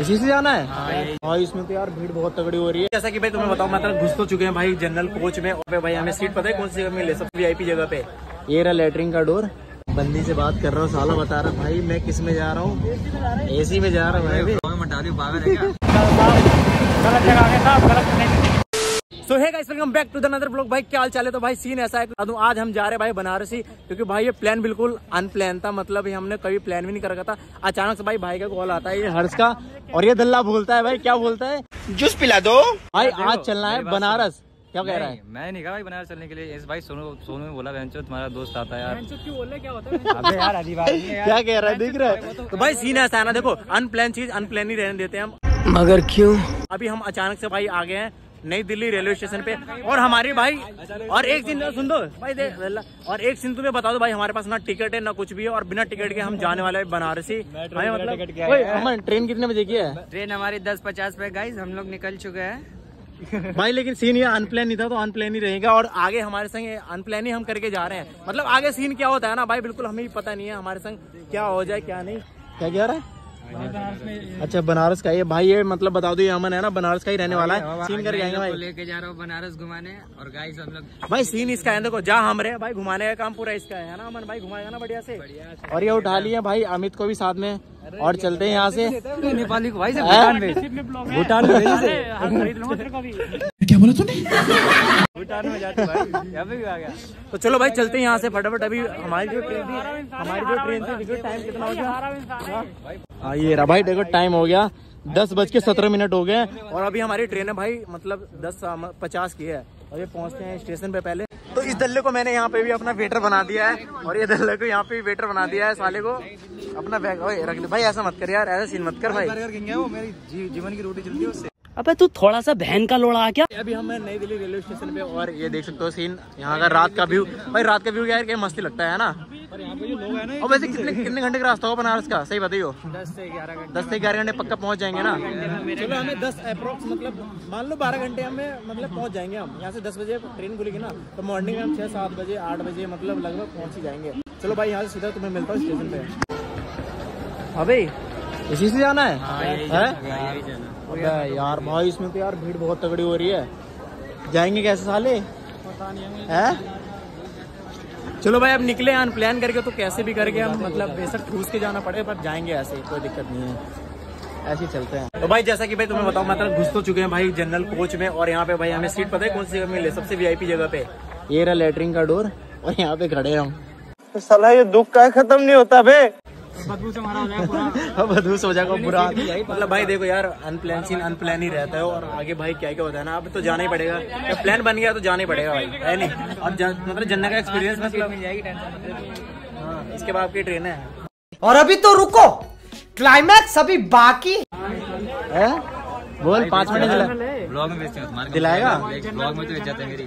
इसी से जाना है? भाई इसमें तो यार भीड़ बहुत तगड़ी हो रही है। जैसा कि भाई तुम्हें बताऊँ मतलब घुस तो चुके हैं भाई जनरल कोच में और भाई हमें सीट पता है कौन सी जगह मिले सब वीआईपी जगह पे? ये रहा लेटरिन का डोर बंदी से बात कर रहा हूँ साला बता रहा भाई मैं किसमें जा रहा हूँ? एसी में जा रहा हूँ so hey guys welcome back to the another blog भाई क्या हाल चाल है? तो भाई सीन ऐसा है कि आज हम जा रहे हैं भाई बनारसी क्योंकि भाई ये प्लान बिल्कुल अनप्लान था। मतलब ये हमने कभी प्लान भी नहीं कर रखा था। अचानक से भाई भाई का कॉल आता है ये हर्ष का और ये दल्ला बोलता है भाई क्या बोलता है? जूस पिला दो। भाई आज चलना है बनारस। क्या कह रहा है? मैं नहीं कहा भाई बनारस चलने के लिए। इस भाई सोनू सोनू ने बोला बहनचो तुम्हारा दोस्त आता है यार। क्यों बोल रहे क्या होता है अबे यार अजीब है यार। क्या कह रहा है? दिख रहा है। तो भाई सीन ऐसा है ना देखो अनप्लान चीज़ अनप्लान ही रहने देते हैं हम। मगर क्यों? अभी हम अचानक से भाई आ गए हैं। नई दिल्ली रेलवे स्टेशन पे। और हमारी भाई और एक दिन सुन दो भाई देख और एक दिन तुम्हें बता दो भाई हमारे पास ना टिकट है ना कुछ भी है और बिना टिकट के हम जाने वाले हैं बनारसी। मतलब ओए, ट्रेन कितने बजे की है? ट्रेन हमारी दस पचास पे गाइस हम लोग निकल चुके हैं। भाई लेकिन सीन ये अनप्लान नहीं था तो अनप्लान ही रहेगा और आगे हमारे संग अनप्लान ही हम करके जा रहे हैं। मतलब आगे सीन क्या होता है ना भाई बिल्कुल हमें पता नहीं है हमारे संग क्या हो जाए क्या नहीं। क्या कह रहा है? अच्छा बनारस का ये भाई ये मतलब बता दो ये अमन है ना बनारस का ही रहने वाला है। सीन करके आएँगे भाई लेके जा रहा हूँ बनारस घुमाने और गाइस हम लोग भाई सीन इसका है देखो जहाँ हम रहे भाई घुमाने का काम पूरा इसका है ना अमन? भाई घुमाएगा ना बढ़िया से। और ये उठा लिया भाई अमित को भी साथ में। और चलते हैं यहाँ से। नेपाली को भाई से भूटान भूटान में क्या बोला तूने? भूटान में जाते भाई। यहाँ पे भी आ गया। तो चलो भाई चलते हैं यहाँ से फटाफट। अभी हमारी जो ट्रेन थी हमारी जो ट्रेन थी देखो टाइम कितना हो गया? हाँ। ये रहा भाई देखो टाइम हो गया। दस बज के सत्रह मिनट हो गए और अभी हमारी ट्रेन है भाई मतलब दस पचास की है। और ये पहुँचते हैं स्टेशन पे पहले। तो इस दल्ले को मैंने यहाँ पे भी अपना वेटर बना दिया है। और ये दल्ले को यहाँ पे भी वेटर बना दिया है साले को। अपना बैग रख ले। भाई ऐसा मत कर यार ऐसा सीन मत कर भाई। वो मेरी जीवन की रोटी चलती है उससे। अबे तू थोड़ा सा बहन का लोड़ा आ क्या अभी हम हैं नई दिल्ली रेलवे स्टेशन पे और ये देख सकते हो सीन। यहाँ का रात का व्यू भाई रात का व्यू यार क्या मस्ती लगता है ना? और यहाँ पे जो लोग है ना और वैसे कितने कितने घंटे का रास्ता हो बनारस का? सही बताइयो दस से ग्यारह घंटे। दस से ग्यारह घंटे पक्का पहुँच जाएँगे ना? चलो हमें दस अप्रोक्स मतलब मान लो बारह घंटे हमें मतलब पहुँच जाएँगे हम। यहाँ से दस बजे ट्रेन खुलेगी ना तो मॉर्निंग में हम छः सात बजे आठ बजे मतलब लगभग पहुँच ही जाएँगे। चलो भाई यहाँ से सीधा तुम्हें मिलता हूँ स्टेशन पे। अबे इसी से जाना है? हैं? अबे यार भाई इसमें तो यार भीड़ बहुत तगड़ी हो रही है। जाएँगे कैसे साले? है? चलो भाई अब निकले हैं प्लान करके तो कैसे भी करके हम मतलब बेशक ठूस के जाना पड़े पर जाएँगे ऐसे कोई दिक्कत नहीं है। ऐसे ही चलते हैं। तो भाई जैसा कि भाई तुम्हें बताऊँ मतलब घुस तो चुके हैं भाई जनरल कोच में और यहाँ पे भाई हमें सीट पता है कौन सी जगह मिले सबसे वीआईपी जगह पे? ये रहा लेटरिन का डोर और यहाँ पे खड़े हैं हम। साला ये दुख का खत्म नहीं होता बे। बदबू से हमारा हो जाएगा पूरा अब अधूस हो जाएगा बुरा मतलब भाई देखो यार अनप्लान सीन अनप्लान ही रहता है और आगे भाई क्या क्या होता है ना अब तो जाना ही पड़ेगा जब प्लान बन गया तो जाना ही पड़ेगा भाई है नहीं जा- मतलब जन्ना का एक्सपीरियंस मतलब मिल जाएगी हाँ इसके बाद आपकी ट्रेन है और अभी तो रुको क्लाइमैक्स अभी बाकी है? बोल पाँच मिनट दिला ब्लॉग में हैं दिलाएगा? ब्लॉग में तो इज़्ज़त है मेरी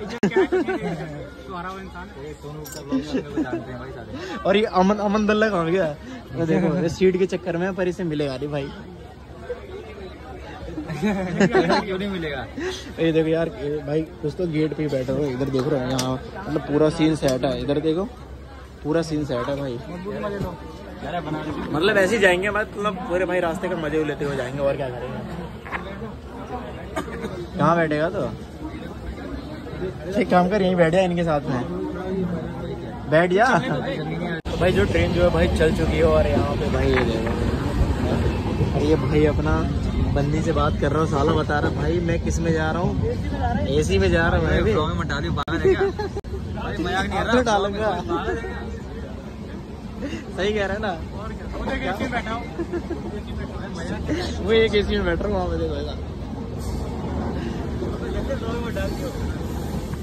सोनू का ब्लॉग में जानते हैं भाई सारे और ये अमन अमन दल्ला कहाँ गया ये देखो ये सीट के चक्कर में पर इसे मिलेगा नहीं भाई। क्यों नहीं मिलेगा ये देखो यार भाई, कुछ तो गेट पे बैठे हो, इधर देख रहे हो, यहाँ मतलब पूरा सीन सेट है, इधर देखो, पूरा सीन सेट है भाई। मतलब ऐसे ही जाएँगे मतलब पूरे भाई रास्ते का मज़े लेते हुए जाएँगे, और क्या करेंगे। कहाँ बैठेगा तो? एक काम कर, यहीं बैठ जा इनके साथ में। बैठ जा। तो भाई जो ट्रेन जो है भाई चल चुकी है और यहाँ पे भाई ये देखो। और ये भाई अपना बंदी से बात कर रहा हूँ साला बता रहा भाई मैं किसमें जा रहा हूँ? एसी में जा रहा हूँ डालूँगा? सही कह रहा है ना? वो एक एसी में बैठ रहा हूँ वहाँ पे देखो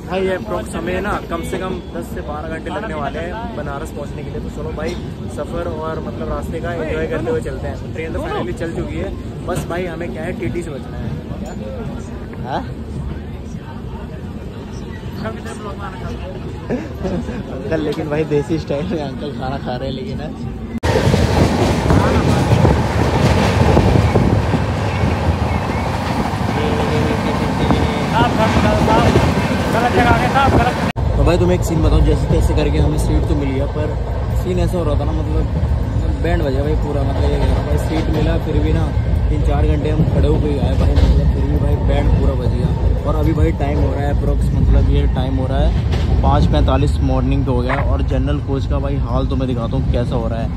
भाई, ये अप्रोक्स समय ना, कम से कम 10 से 12 घंटे लगने वाले हैं बनारस पहुँचने के लिए। तो चलो भाई, सफ़र और मतलब रास्ते का एंजॉय करते हुए चलते हैं। ट्रेन तो फाइनली चल चुकी है। बस भाई, हमें क्या है टीटी से बचना है। हाँ? अंकल, लेकिन भाई, देसी स्टाइल में अंकल खाना खा रहे हैं, लेकिन है? तो भाई, तुम्हें एक सीन बताओ जैसे तैसे करके हमें सीट तो मिली गया पर सीन ऐसा हो रहा था ना मतलब बैंड बजा भाई पूरा मतलब ये भाई सीट मिला, फिर भी ना, तीन चार घंटे हम खड़े होकर ही आए भाई मतलब फिर भी भाई बैंड पूरा बज गया। और अभी भाई टाइम हो रहा है अप्रोक्स मतलब ये टाइम हो रहा है पाँच पैंतालीस मॉर्निंग पे हो गया, और जनरल कोच का भाई हाल तो मैं दिखाता हूँ कैसा हो रहा है।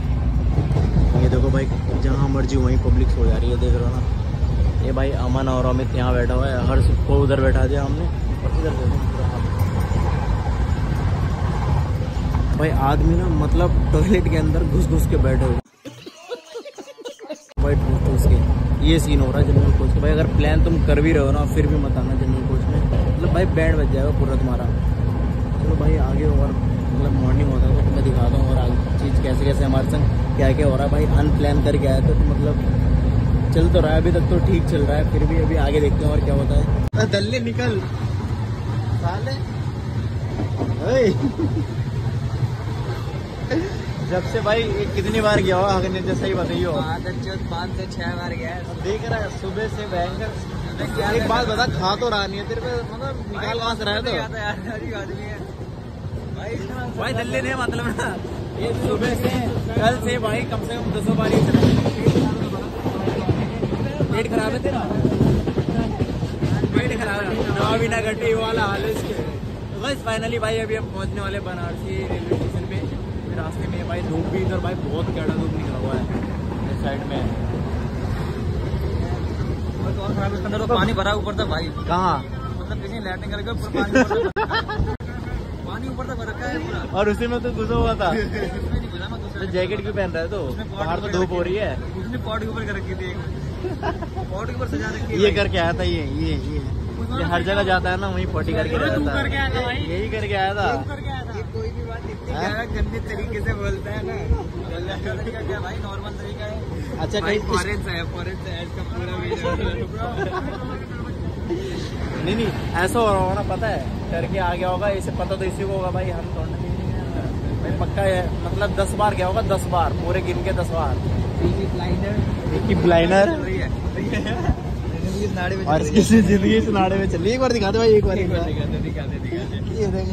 ये देखो भाई, जहाँ मर्ज़ी वहीं पब्लिक सो जा रही है, देख रहे हो ना। ये भाई अमन और अमित यहाँ बैठा हुआ है। हर को उधर बैठा दिया हमने। इधर। भाई आदमी ना मतलब टॉयलेट के अंदर घुस घुस के बैठे हुए। भाई ठूस ठूस के ये सीन हो रहा है जनरल कोच का। भाई अगर प्लान तुम कर भी रहे हो ना, फिर भी मत आना जनरल कोच में। मतलब भाई बैंड बज जाएगा पूरा तुम्हारा। चलो भाई आगे और मतलब मॉर्निंग होता है तो तुम्हें दिखाता हूँ और आगे चीज़ कैसे कैसे हमारे संग क्या क्या हो रहा है। भाई अनप्लान करके आया तो मतलब चल तो रहा है अभी तक तो ठीक चल रहा है फिर भी अभी आगे देखते हैं और क्या होता है। दल्ले निकल। साले। जब से भाई कितनी बार गया हो अगर जैसा ही बताइयो पाँच से छह बार गया है। देख रहा है सुबह से भयंकर। एक बात बता खा तो रहा नहीं है तेरे पे मतलब निकाल कहाँ से रहा है तो भाई दल्ले ने मतलब ना। ये सुबह से कल से भाई कम से कम दसों बार पेट खराब है तेरा? पेट खराब है। नवा बिना घटे वाला हाल है इसके। तो बस फाइनली भाई अभी हम पहुँचने वाले बनारसी रेलवे स्टेशन पे। फिर रास्ते में भाई धूप भी इधर भाई बहुत कड़ा धूप निकला हुआ है। इस साइड में। और खराब इसके अंदर तो पानी भरा ऊपर तक भाई। कहाँ? मतलब किसी लैटरिन करके ऊपर पानी पानी ऊपर तक भर रखा है पूरा। और उसी में तो घुसा हुआ था। मैं तो जैकेट क्यों पहन रहा है तो? बाहर तो धूप हो रही है। उसने पॉट के ऊपर कर रखी थी एक पॉट के ऊपर सजा रखी ये। करके आया था ये ये ये। ये हर जगह जाता है ना वहीं पोटी करके रहता है। यही करके आया था। ये कोई भी बात इतनी हाँ? गंदे तरीके से बोलता है ना। क्या भाई नॉर्मल तरीका है? अच्छा कहीं फॉरेन से है फॉरेन से है इसका पूरा नहीं नहीं ऐसा हो रहा होगा ना पता है? करके आ गया होगा इसे पता तो इसी को होगा भाई हम नहीं भाई पक्का है मतलब दस बार गया होगा दस बार पूरे गिन के दस बार। एक ही ब्लाइनर और किसी ज़िंदगी इस नाड़े में चल। एक बार दिखा दे भाई एक बार एक बार ये देख।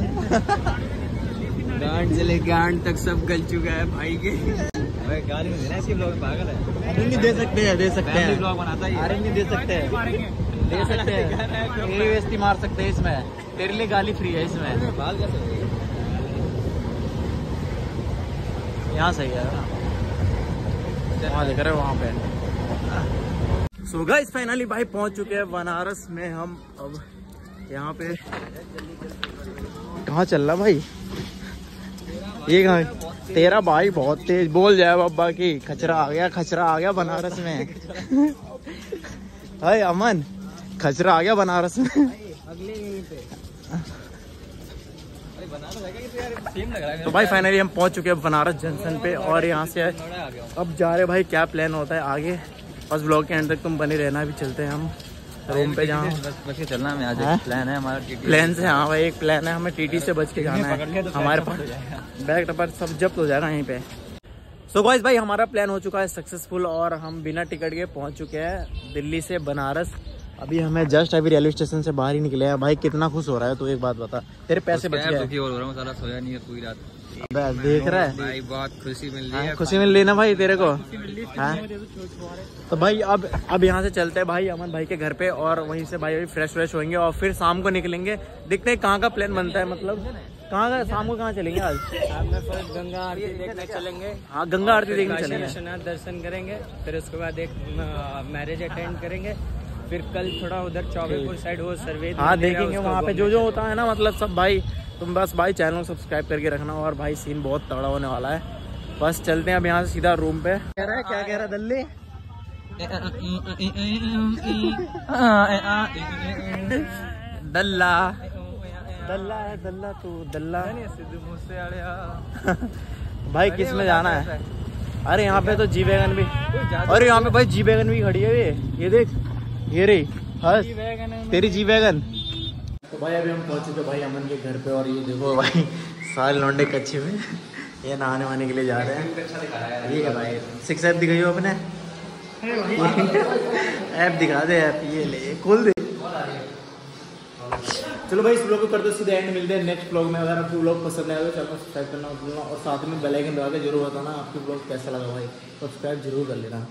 गांड से लेके गांड तक सब गल चुका है भाई के। गाली में देना इसके ब्लॉग में पागल है। नहीं दे सकते हैं दे सकते हैं। ब्लॉग बनाता है अरे नहीं दे सकते हैं। दे सकते हैं। तेरी मार सकते हैं इसमें। तेरे लिए गाली फ्री है इसमें। बाल कैसे गए? यहाँ सही है। ना वहाँ देख रहे हो वहाँ पे। सो गाइस फाइनली भाई पहुँच चुके हैं बनारस में हम अब यहाँ पे। कहाँ चल रहा भाई? ये कहाँ? तेरा भाई बहुत तेज बोल जाए बाबा की खचरा आ गया खचरा आ गया बनारस में। हाय अमन खचरा आ गया बनारस में। अगले यहीं पे अरे बनारस है क्या ये तो भाई फाइनली हम पहुँच चुके हैं बनारस जंक्शन पे और यहाँ से अब जा रहे भाई क्या प्लान होता है आगे? बस ब्लॉग के एंड तक तुम बने रहना भी चलते हैं हम रूम पे जहाँ। बस बच के चलना है आज हाँ? प्लान है हमारा प्लान से। हाँ भाई एक प्लान है हमें टीटी से बच के जाना है तो हमारे पास। बैग टपर सब जब्त हो जाएगा यहीं पे। सो so भाई हमारा प्लान हो चुका है सक्सेसफुल और हम बिना टिकट के पहुँच चुके हैं दिल्ली से बनारस। अभी हमें जस्ट अभी रेलवे स्टेशन से बाहर ही निकले हैं। भाई कितना खुश हो रहा है तो एक बात बता। तेरे पैसे बच गए। दुखी हो रहा हूँ सारा सोया नहीं है पूरी रात। अबे, देख रहा है। भाई बहुत खुशी मिल रही हाँ, है। खुशी मिल रही ना भाई तेरे को? हाँ? तो भाई अब अब यहाँ से चलते हैं भाई अमन भाई के घर पे और वहीं से भाई अभी फ्रेश व्रेश होंगे और फिर शाम को निकलेंगे। देखते हैं कहाँ का प्लान बनता है मतलब। कहाँ का शाम को कहाँ चलेंगे आज? गंगा आरती देखने चलेंगे। हाँ गंगा आरती देखने चलेंगे। दर्शन करेंगे फिर उसके बाद एक मैरिज अटेंड करेंगे। फिर कल थोड़ा उधर चौबेपुर साइड वो सर्वे हाँ देखेंगे वहाँ पे जो जो होता है ना मतलब सब भाई तुम बस भाई चैनल को सब्सक्राइब करके रखना और भाई सीन बहुत तगड़ा होने वाला है। बस चलते हैं अब यहाँ से सीधा रूम पे। कह रहा है क्या कह रहा है दल्ली? दल्ला। दल्ला है दल्ला तू दल्ला। आड़िया भाई किसमें जाना है? अरे यहाँ पे तो जी वैगन भी अरे यहाँ पे भाई जी वैगन भी खड़ी है ये। ये देख। ये रे हस। तेरी जी वैगन। तो भाई अभी हम पहुँच चुके भाई अमन के घर पे और ये देखो भाई सारे लौंडे कच्चे में ये नहाने वाने के लिए जा रहे हैं। ये क्या भाई सिक्स ऐप दिखाई हो अपने? ऐप दिखा दे ऐप ये ले खोल दे। चलो भाई इस ब्लॉग को कर दो सीधे एंड मिलते हैं नेक्स्ट ब्लॉग में। अगर आपको ब्लॉग पसंद आया तो चैनल को सब्सक्राइब करना भूलना। और साथ में बेल आइकन दबा के ज़रूर बताना आपको ब्लॉग कैसा लगा भाई। सब्सक्राइब ज़रूर कर लेना।